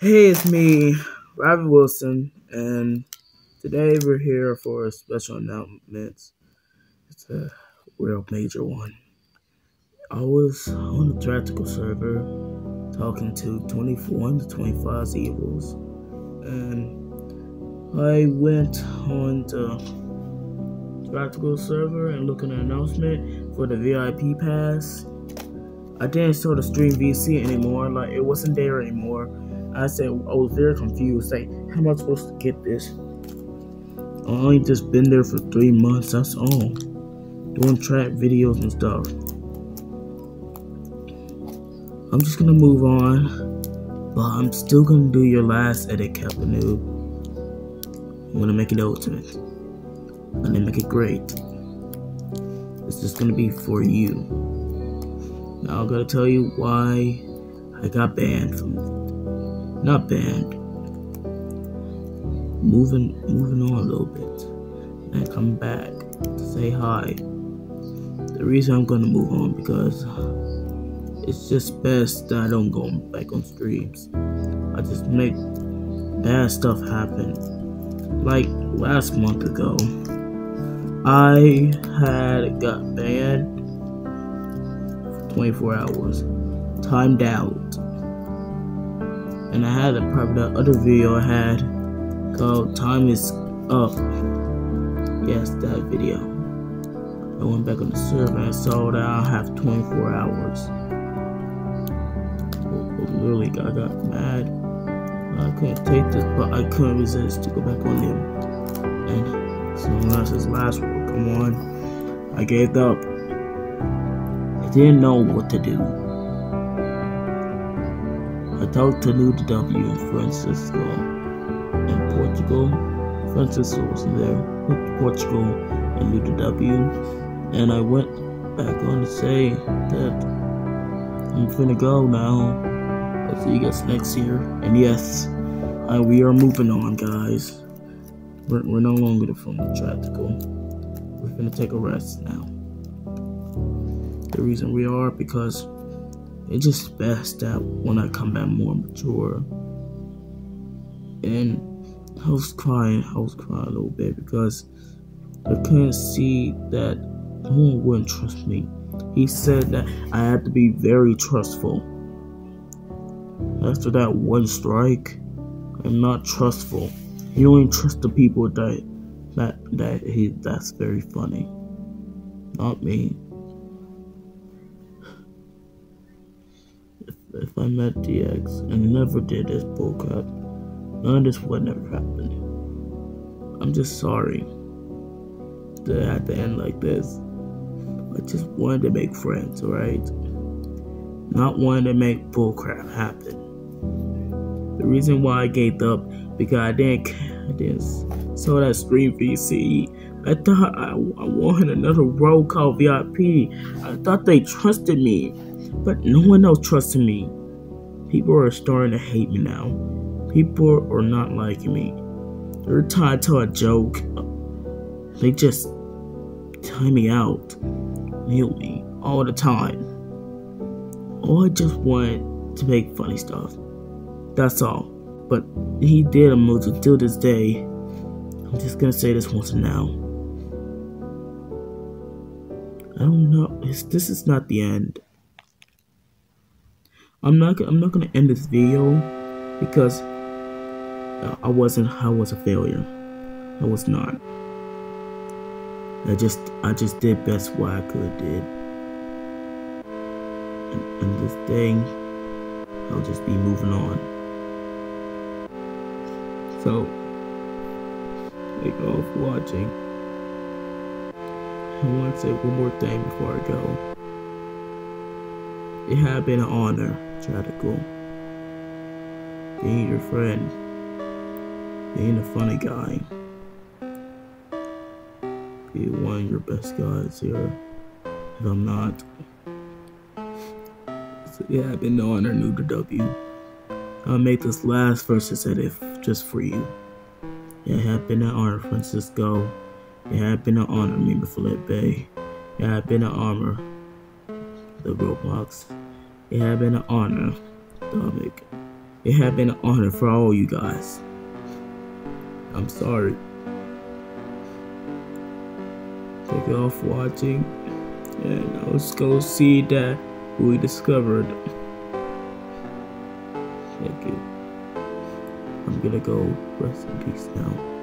Hey, it's me, Robbie Wilson, and today we're here for a special announcement. It's a real major one. I was on the Tactical server talking to 21 to 25 evils, and I went on the Tactical server and looked at an announcement for the VIP pass. I didn't show the stream VC anymore, like it wasn't there anymore. I said I was very confused. Like, how am I supposed to get this? I only just been there for three months. That's all. Doing trap videos and stuff. I'm just gonna move on, but I'm still gonna do your last edit, Captain Noob. I'm gonna make it ultimate. I'm gonna make it great. This is gonna be for you. Now I'm gonna tell you why I got banned from not banned. Moving moving on a little bit. And come back to say hi. The reason I'm gonna move on because it's just best that I don't go back on streams. I just make bad stuff happen. Like last month ago, I had got banned 24 hours, timed out and I had a part that other video I had called Time is Up. Yes, that video. I went back on the server and saw that I have 24 hours. Literally, I got mad. I couldn't take this, but I couldn't resist to go back on them. And so that's his last one. Come on. I gave up. I didn't know what to do. I talked to New W in Francisco in Portugal. Francisco was there. To Portugal and New W. And I went back on to say that I'm finna go now. I'll see you guys next year. And yes, we are moving on, guys. We're, we're no longer from the Tactical. We're gonna take a rest now. The reason we are because it's just best that when I come back more mature. And I was crying, I was crying a little bit because I couldn't see that no one wouldn't trust me. He said that I had to be very trustful. After that one strike, I'm not trustful. You only trust the people that that that he that's very funny. Not me. If I met DX and never did this bullcrap, none of this would never happen. I'm just sorry that I had to end like this. I just wanted to make friends, alright? Not wanting to make bullcrap happen. The reason why I gave up because I didn't, I didn't saw that stream VC. I thought I, I wanted another role called VIP. I thought they trusted me. But no one else trusted me. People are starting to hate me now. People are not liking me. Time I tell a joke, they just tie me out, mute me all the time. All I just want to make funny stuff. That's all. But he did a move until this day. I'm just gonna say this once and now. I don't know. This is not the end. I'm not I'm not gonna end this video because uh, I wasn't I was a failure. I was not. I just I just did best what I could did. And, and this thing I'll just be moving on. So thank you all for watching. I want to say one more thing before I go. It had been an honor, Radical. Being your friend. Being a funny guy. Being one of your best guys here. If I'm not. So I've been an honor, new to W. I made this last versus edit just for you. It been an honor, Francisco. It been an honor, Mima Felipe. It been an honor, the Roblox. It had been an honor, Dominic. It had been an honor for all you guys. I'm sorry. Thank you all for watching. And I was go see that we discovered. Thank you. I'm gonna go rest in peace now.